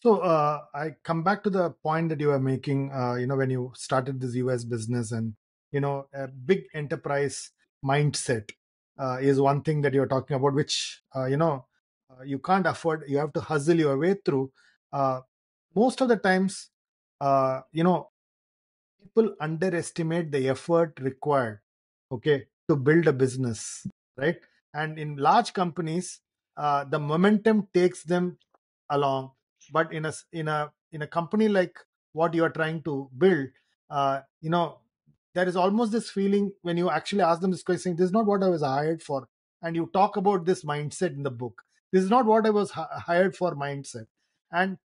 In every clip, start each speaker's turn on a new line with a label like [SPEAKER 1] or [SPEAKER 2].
[SPEAKER 1] So uh, I come back to the point that you were making. Uh, you know, when you started this US business, and you know, a big enterprise mindset uh, is one thing that you're talking about, which uh, you know uh, you can't afford. You have to hustle your way through. Uh, most of the times, you know, people underestimate the effort required. Okay, to build a business, right? And in large companies, the momentum takes them along but in a in a in a company like what you are trying to build uh, you know there is almost this feeling when you actually ask them this question this is not what i was hired for and you talk about this mindset in the book. This is not what i was hi- hired for mindset. And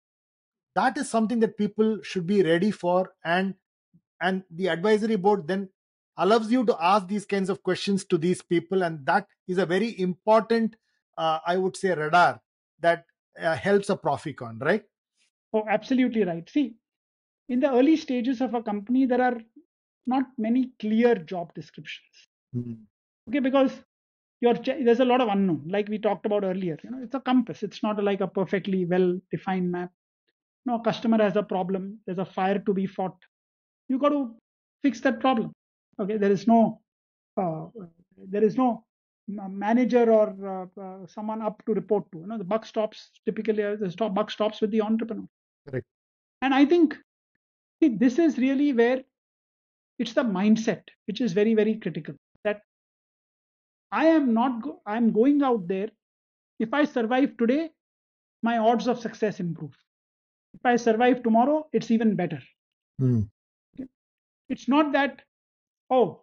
[SPEAKER 1] that is something that people should be ready for and and the advisory board then allows you to ask these kinds of questions to these people and that is a very important uh, i would say radar that uh, helps a proficorn right
[SPEAKER 2] Oh, absolutely right. See, in the early stages of a company, there are not many clear job descriptions. Okay, because your ch- there's a lot of unknown, like we talked about earlier. You know, it's a compass. It's not like a perfectly well-defined map. No, customer has a problem. There's a fire to be fought. You got to fix that problem. Okay, there is no, uh, there is no manager or uh, uh, someone up to report to. You know, the buck stops typically. Uh, the stop buck stops with the entrepreneur.
[SPEAKER 1] Correct.
[SPEAKER 2] And I think see, this is really where it's the mindset which is very very critical. That I am not. Go- I am going out there. If I survive today, my odds of success improve. If I survive tomorrow, it's even better.
[SPEAKER 1] Mm.
[SPEAKER 2] It's not that, oh,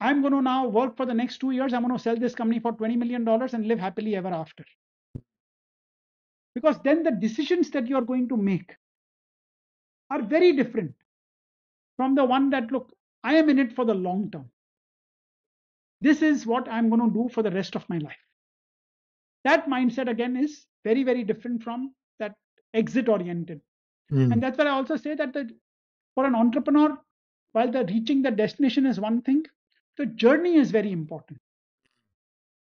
[SPEAKER 2] I'm going to now work for the next two years. I'm going to sell this company for $20 million and live happily ever after. Because then the decisions that you're going to make are very different from the one that, look, I am in it for the long term. This is what I'm going to do for the rest of my life. That mindset, again, is very, very different from that exit oriented.
[SPEAKER 1] Mm.
[SPEAKER 2] And that's why I also say that the, for an entrepreneur, while the reaching the destination is one thing, the journey is very important.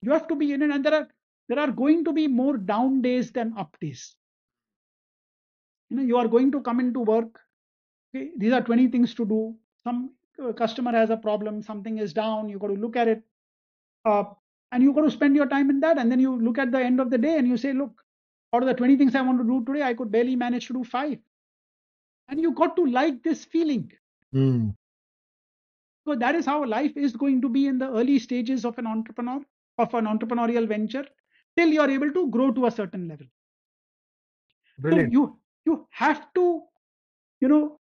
[SPEAKER 2] You have to be in it, and there are there are going to be more down days than up days. You know, you are going to come into work. Okay, these are 20 things to do. Some uh, customer has a problem, something is down. You got to look at it, uh, and you got to spend your time in that. And then you look at the end of the day and you say, look, out of the 20 things I want to do today, I could barely manage to do five. And you got to like this feeling.
[SPEAKER 1] Mm.
[SPEAKER 2] So that is how life is going to be in the early stages of an entrepreneur, of an entrepreneurial venture, till you are able to grow to a certain level.
[SPEAKER 1] Brilliant.
[SPEAKER 2] So you you have to, you know,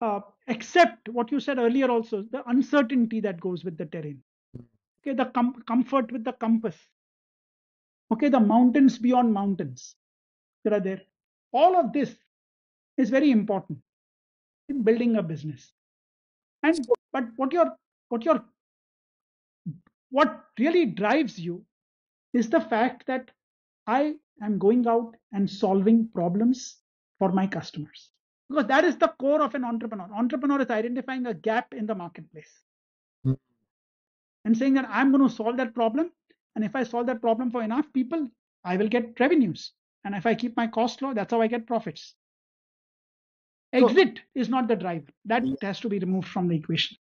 [SPEAKER 2] uh, accept what you said earlier. Also, the uncertainty that goes with the terrain. Okay, the com- comfort with the compass. Okay, the mountains beyond mountains that are there. All of this is very important in building a business. And but what your what your what really drives you is the fact that I am going out and solving problems for my customers. Because that is the core of an entrepreneur. Entrepreneur is identifying a gap in the marketplace
[SPEAKER 1] Mm.
[SPEAKER 2] and saying that I'm going to solve that problem. And if I solve that problem for enough people, I will get revenues. And if I keep my cost low, that's how I get profits.
[SPEAKER 1] So-
[SPEAKER 2] Exit is not the driver. That has to be removed from the equation.